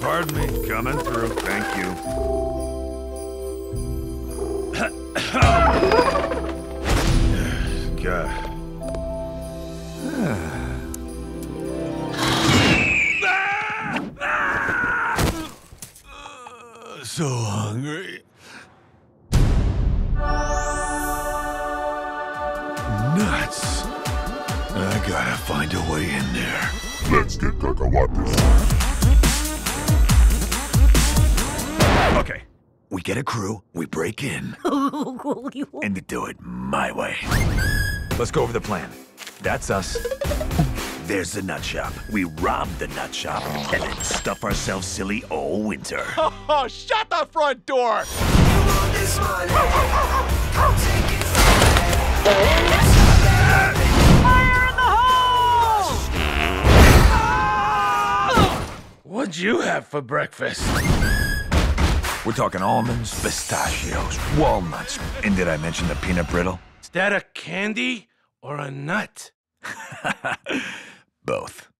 Pardon me. Coming through. Thank you. God. so hungry. Nuts. I gotta find a way in there. Let's get cacahuates. We get a crew, we break in, and we do it my way. Let's go over the plan. That's us. There's the nut shop. We rob the nut shop and then stuff ourselves silly all winter. Oh, shut the front door! What'd you have for breakfast? We're talking almonds, pistachios, walnuts, and did I mention the peanut brittle? Is that a candy or a nut? Both.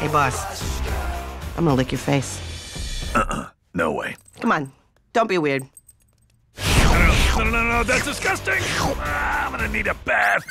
Hey, boss. I'm gonna lick your face. Uh-uh. No way. Come on, don't be weird. No, no, no, no, no, that's disgusting! Ah, I'm gonna need a bath.